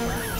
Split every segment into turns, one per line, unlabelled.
Wow.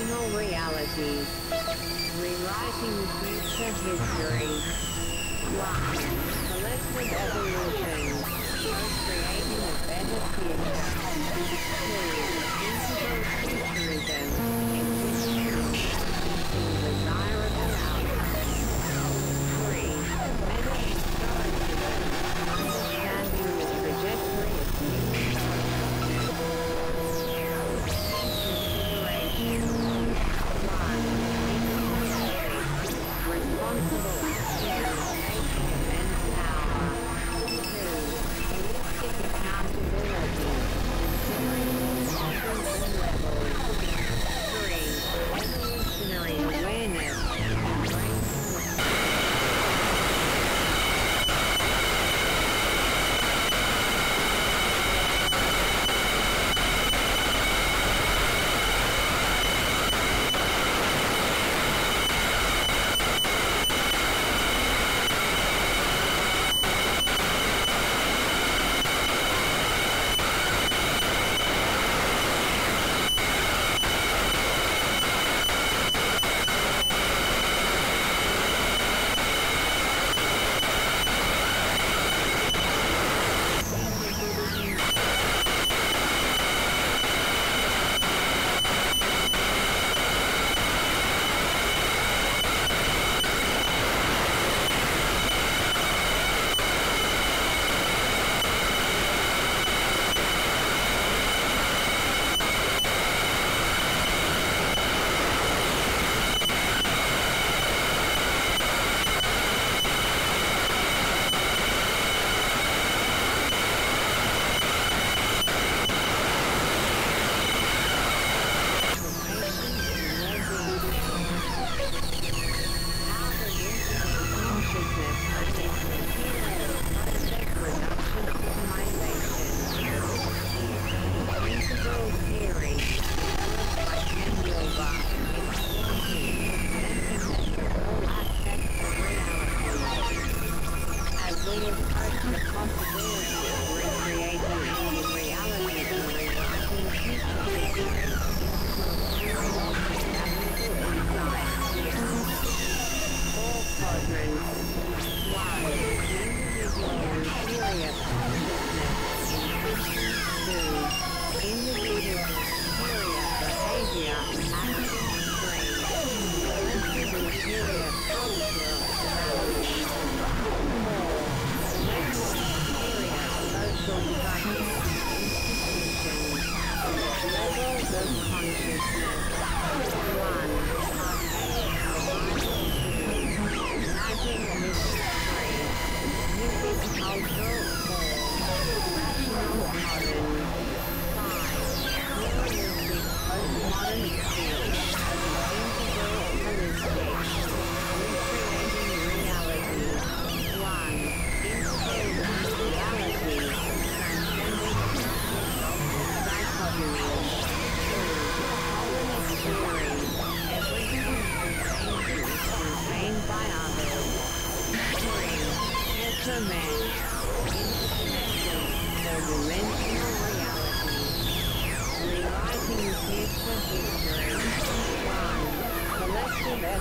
fictional reality. Rewriting future history. Life. Collective evolution. Creating a better future. 2. Integral futurism.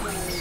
Thank you.